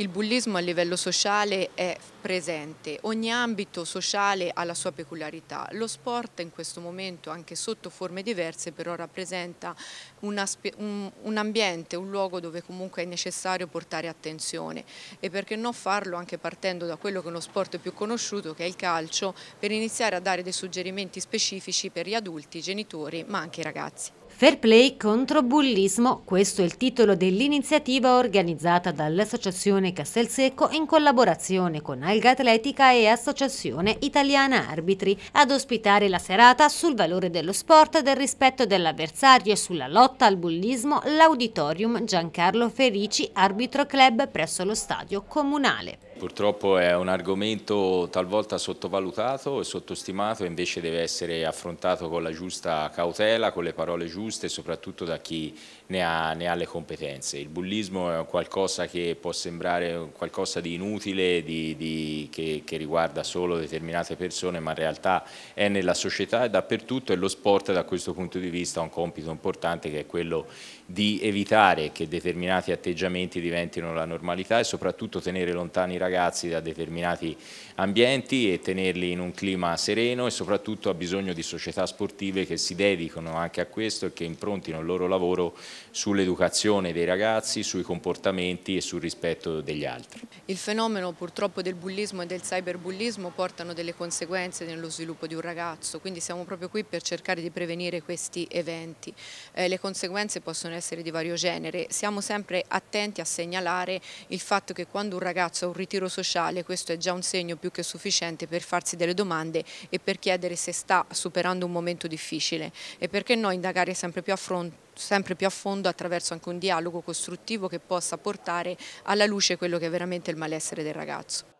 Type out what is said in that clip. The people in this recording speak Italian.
Il bullismo a livello sociale è presente, ogni ambito sociale ha la sua peculiarità. Lo sport in questo momento, anche sotto forme diverse, però rappresenta un, un, ambiente, un luogo dove comunque è necessario portare attenzione e perché non farlo anche partendo da quello che è uno sport più conosciuto, che è il calcio, per iniziare a dare dei suggerimenti specifici per gli adulti, i genitori, ma anche i ragazzi. Fair Play contro bullismo, questo è il titolo dell'iniziativa organizzata dall'Associazione Castelsecco in collaborazione con Alga Atletica e Associazione Italiana Arbitri ad ospitare la serata sul valore dello sport, del rispetto dell'avversario e sulla lotta al bullismo l'Auditorium Giancarlo Ferici Arbitro Club presso lo stadio comunale. Purtroppo è un argomento talvolta sottovalutato e sottostimato e invece deve essere affrontato con la giusta cautela, con le parole giuste e soprattutto da chi ne ha, ne ha le competenze. Il bullismo è qualcosa che può sembrare qualcosa di inutile, di, di, che, che, riguarda solo determinate persone, ma in realtà è nella società e dappertutto e lo sport da questo punto di vista ha un compito importante che è quello di evitare che determinati atteggiamenti diventino la normalità e soprattutto tenere lontani i ragazzi ragazzi da determinati ambienti e tenerli in un clima sereno e soprattutto ha bisogno di società sportive che si dedicano anche a questo e che improntino il loro lavoro sull'educazione dei ragazzi, sui comportamenti e sul rispetto degli altri. Il fenomeno purtroppo del bullismo e del cyberbullismo portano delle conseguenze nello sviluppo di un ragazzo, quindi siamo proprio qui per cercare di prevenire questi eventi. Eh, le conseguenze possono essere di vario genere, siamo sempre attenti a segnalare il fatto che quando un ragazzo ha un ritiro ritiro sociale, questo è già un segno più che sufficiente per farsi delle domande e per chiedere se sta superando un momento difficile e perché no indagare sempre più a fronte sempre più a fondo attraverso anche un dialogo costruttivo che possa portare alla luce quello che è veramente il malessere del ragazzo.